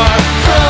far from